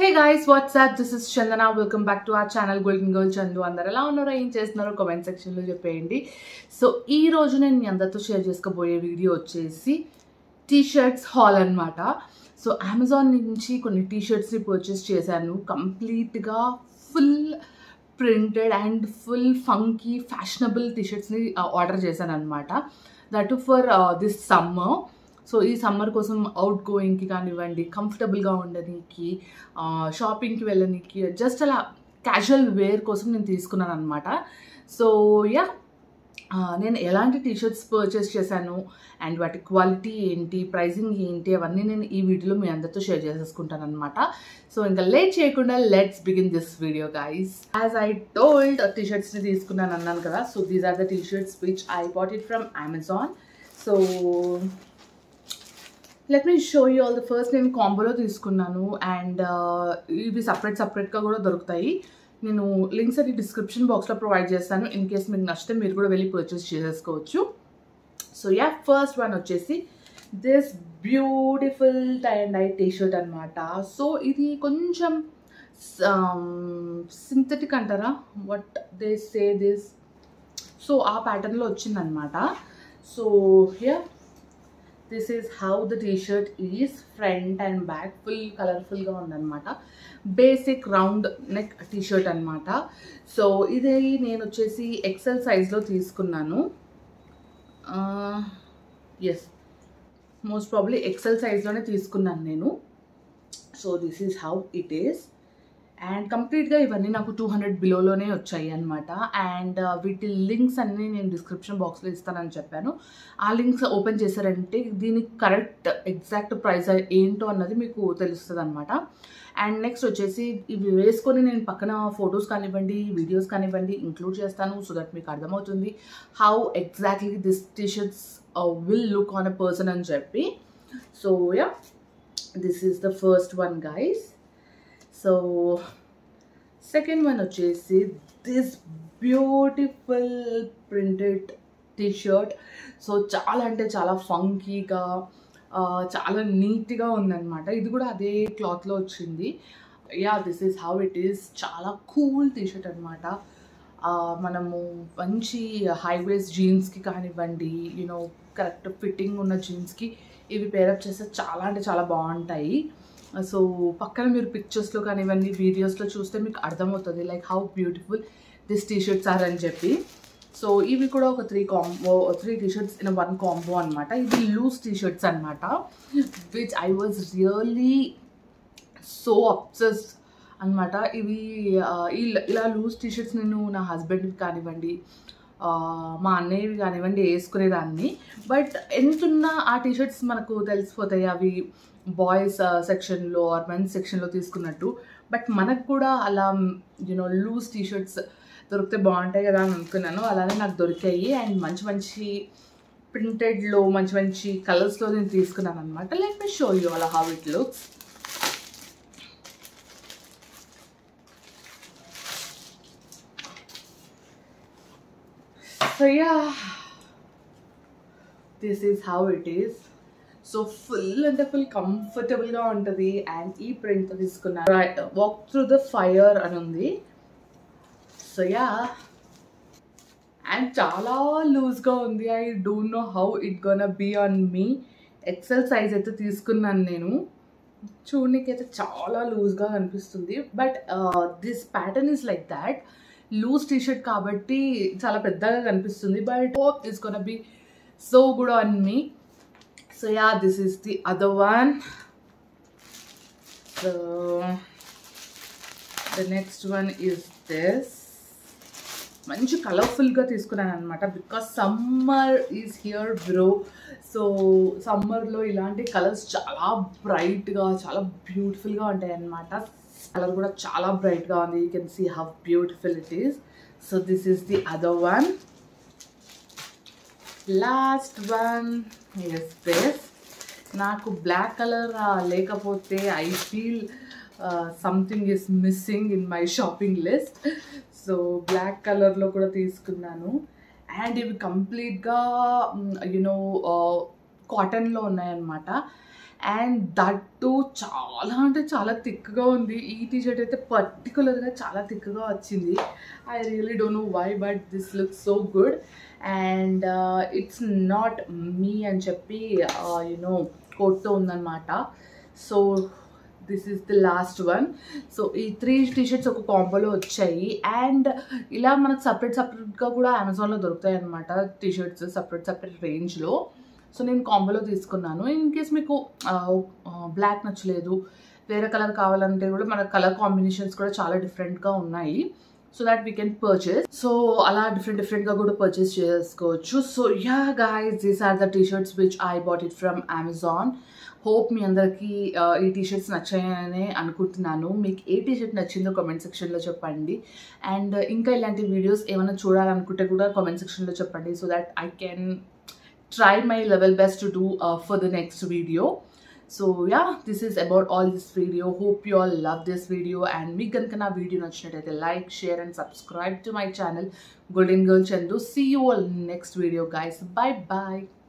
Hey guys what's up this is Chandana welcome back to our channel golden girl Chandu అందరు ఎలా ఉన్నారో ఏం చేస్తున్నారో కామెంట్ సెక్షన్లో చెప్పేయండి. సో ఈ రోజు నేను మీ అందరితో షేర్ చేసుకోబోయే వీడియో వచ్చేసి టీ షర్ట్స్ హాల్ అనమాట సో అమెజాన్ నుంచి కొన్ని టీ షర్ట్స్ని పర్చేస్ చేశాను. కంప్లీట్గా full printed and full funky fashionable T షర్ట్స్ని order చేశాను అనమాట that for this summer so ఈ సమ్మర్ కోసం అవుట్ గోయింగ్కి కానివ్వండి కంఫర్టబుల్గా ఉండడానికి షాపింగ్కి వెళ్ళడానికి జస్ట్ అలా క్యాజువల్ వేర్ కోసం నేను తీసుకున్నాను అనమాట సో యా నేను ఎలాంటి టీషర్ట్స్ పర్చేస్ చేశాను అండ్ వాటి క్వాలిటీ ఏంటి ప్రైజింగ్ ఏంటి అవన్నీ నేను ఈ వీడియోలో మీ అందరితో షేర్ చేసేసుకుంటాను అనమాట సో ఇంకా లేట్ చేయకుండా let's begin this video guys as I told టీషర్ట్స్ని తీసుకున్నాను అన్నాను కదా. So these are the T shirts which I bought it from Amazon so let me show you all the first నేను కాంబోలో తీసుకున్నాను అండ్ uh, ఇవి separate సపరేట్గా కూడా దొరుకుతాయి. నేను లింక్స్ అది డిస్క్రిప్షన్ బాక్స్లో ప్రొవైడ్ చేస్తాను. ఇన్ కేస్ మీకు నచ్చితే మీరు కూడా వెళ్ళి పర్చేస్ చేసేసుకోవచ్చు సో యా ఫస్ట్ వన్ వచ్చేసి this beautiful tie and I T-shirt అనమాట సో ఇది కొంచెం um, సింథటిక్ అంటారా? What they say this so ఆ ప్యాటర్న్లో వచ్చిందనమాట so yeah this is how the T shirt is front and back full కలర్ఫుల్గా ఉందన్నమాట. Basic round neck T shirt అనమాట సో ఇది నేను వచ్చేసి ఎక్సెల్ సైజ్లో తీసుకున్నాను. ఎస్ మోస్ట్ ప్రాబ్లీ ఎక్సెల్ సైజ్లోనే తీసుకున్నాను నేను. So this is how it is and కంప్లీట్గా ఇవన్నీ నాకు టూ హండ్రెడ్ బిలోలోనే వచ్చాయి అనమాట అండ్ uh, వీటి లింక్స్ అన్నీ నేను డిస్క్రిప్షన్ బాక్స్లో ఇస్తానని చెప్పాను. ఆ లింక్స్ ఓపెన్ చేశారంటే దీనికి కరెక్ట్ ఎగ్జాక్ట్ ప్రైస్ ఏంటో అన్నది మీకు తెలుస్తుంది అనమాట అండ్ నెక్స్ట్ వచ్చేసి ఇవి వేసుకొని నేను పక్కన ఫొటోస్ కానివ్వండి వీడియోస్ కానివ్వండి ఇంక్లూడ్ చేస్తాను. సో దట్ మీకు అర్థమవుతుంది how exactly this T shirts will look on a person అని చెప్పి. So yeah this is the first one guys so second one వచ్చేసి this beautiful printed T shirt so చాలా అంటే చాలా ఫంకీగా చాలా నీట్గా ఉందన్నమాట ఇది కూడా అదే క్లాత్లో వచ్చింది yeah this is how it is చాలా కూల్ టీ షర్ట్ అనమాట మనము మంచి హైవేస్ జీన్స్కి కానివ్వండి యూనో కరెక్ట్ ఫిట్టింగ్ ఉన్న జీన్స్కి ఇవి పేరప్ చేస్తే చాలా అంటే చాలా బాగుంటాయి సో పక్కన మీరు పిక్చర్స్లో కానివ్వండి వీడియోస్లో చూస్తే మీకు అర్థమవుతుంది like how beautiful this T shirts are అని చెప్పి. సో ఇవి కూడా ఒక three combo three T shirts in one combo అనమాట ఇది లూజ్ టీషర్ట్స్ అనమాట which I was really so obsess అనమాట ఇవి ఇలా లూజ్ టీషర్ట్స్ నేను నా హస్బెండ్కి కానివ్వండి మా అన్నయ్యవి కానివ్వండి వేసుకునేదాన్ని. బట్ ఎంతున్నా ఆ టీషర్ట్స్ మనకు తెలిసిపోతాయి అవి బాయ్స్ సెక్షన్లో ఆర్ మెన్స్ సెక్షన్లో తీసుకున్నట్టు. బట్ మనకు కూడా అలా యూనో లూజ్ టీషర్ట్స్ దొరికితే బాగుంటాయి కదా అని అనుకున్నాను. అలానే నాకు దొరికాయి. అండ్ మంచి మంచి ప్రింటెడ్లో మంచి మంచి కలర్స్లో నేను తీసుకున్నాను అనమాట లెట్ మీ షో యూ అలా how it looks so yeah this is how it is so full అంటే ఫుల్ కంఫర్టబుల్గా ఉంటుంది. అండ్ ఈ ప్రింట్ తీసుకున్నాను వాక్ త్రూ ద ఫైర్ అని ఉంది. సో యా అండ్ చాలా లూజ్గా ఉంది. I don't know how it gonna be on me XL size అయితే తీసుకున్నాను నేను. చూడడానికి చాలా లూజ్గా కనిపిస్తుంది but this pattern is like that loose T shirt కాబట్టి చాలా పెద్దగా కనిపిస్తుంది. But hope is gonna be so good on me so yeah this is the other one. So the next one is this. మంచి కలర్ఫుల్గా తీసుకున్నాను అనమాట because summer is here bro so సమ్మర్లో ఇలాంటి కలర్స్ చాలా బ్రైట్గా చాలా బ్యూటిఫుల్గా ఉంటాయి అన్నమాట కలర్ కూడా చాలా బ్రైట్గా ఉంది. You can see how beautiful it is so this is the other one last one yes this నాకు బ్లాక్ కలర్ లేకపోతే I feel something is missing in my shopping list so black కలర్లో కూడా తీసుకున్నాను. And ఇవి కంప్లీట్గా you know కాటన్లో ఉన్నాయన్నమాట. And that two చాలా అంటే చాలా థిక్గా ఉంది. ఈ టీషర్ట్ అయితే పర్టికులర్గా చాలా థిక్గా వచ్చింది. I really don't know why but this look so good and it's not me అని చెప్పి uh, యునో కోట్తో ఉందన్నమాట. So this is the last one so ఈ త్రీ టీషర్ట్స్ ఒక కాంబోలో వచ్చాయి. అండ్ ఇలా మనకు సపరేట్ సపరేట్గా కూడా అమెజాన్లో దొరుకుతాయి అనమాట టీషర్ట్స్ సపరేట్ సపరేట్ రేంజ్లో సో నేను కాంబోలో తీసుకున్నాను. ఇన్ కేస్ మీకు బ్లాక్ నచ్చలేదు వేరే కలర్ కావాలంటే కూడా మన కలర్ కాంబినేషన్స్ కూడా చాలా డిఫరెంట్గా ఉన్నాయి. So that we can purchase so అలా డిఫరెంట్ డిఫరెంట్గా కూడా పర్చేస్ చేసుకోవచ్చు. So yeah guys these are the T shirts which I bought it from Amazon hope మీ అందరికీ ఈ టీ షర్ట్స్ నచ్చాయని అనుకుంటున్నాను. మీకు ఏ టీ షర్ట్ నచ్చిందో కామెంట్ సెక్షన్లో చెప్పండి. అండ్ ఇంకా ఇలాంటి వీడియోస్ ఏమైనా చూడాలనుకుంటే కూడా కామెంట్ సెక్షన్లో చెప్పండి. So that I can try my level best to do uh, for the next video. So yeah this is about all this video. Hope you all love this video and meek ganukana video nachinatayite like share and subscribe to my channel golden girl chandu see you all next video guys. Bye bye